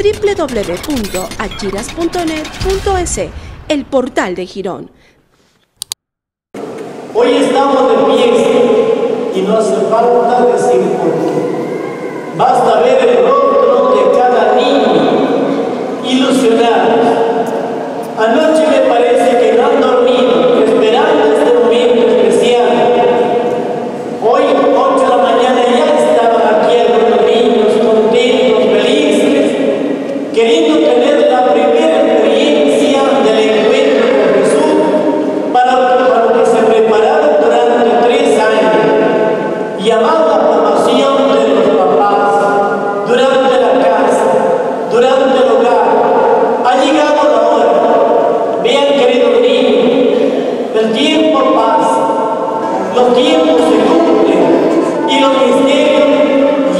www.achiras.net.es, el portal de Girón. Hoy estamos de pie y no hace falta decir por qué. Basta ver el Llamando la formación de los papás, durante la casa, durante el hogar. Ha llegado la hora. Vean, queridos niños, el tiempo pasa, los tiempos se cumplen y los misterios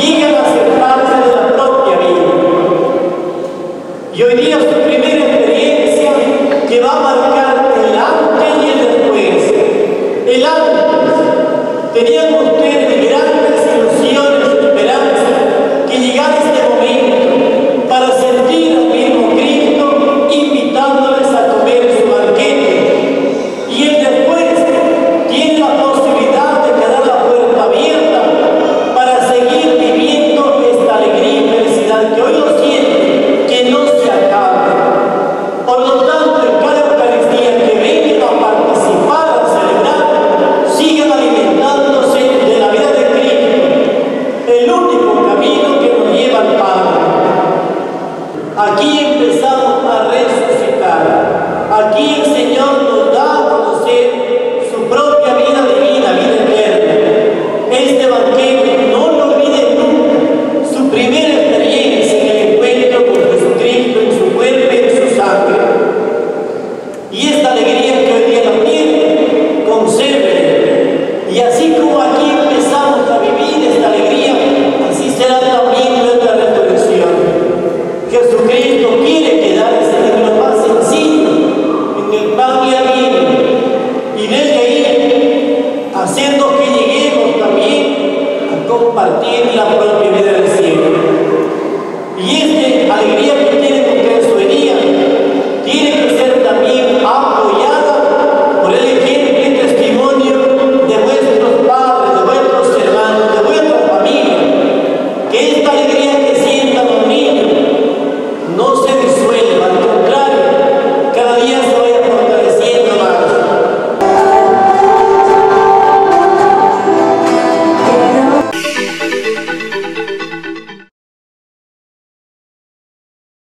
llegan a ser parte de la propia vida. Y hoy día su primera experiencia que va a marcar el antes y el después. El antes. Tenían el único camino que nos lleva al Padre. Aquí empezamos a resucitar. Aquí el Señor nos da a conocer su propia vida divina, vida eterna. Este banquete, no lo olviden nunca, su primera experiencia en el encuentro con Jesucristo en su cuerpo y en su sangre. Y esta alegría Jesucristo quiere quedarse en lo más sencillo, en el pan y vino, y desde ahí, haciendo que lleguemos también a compartir la propia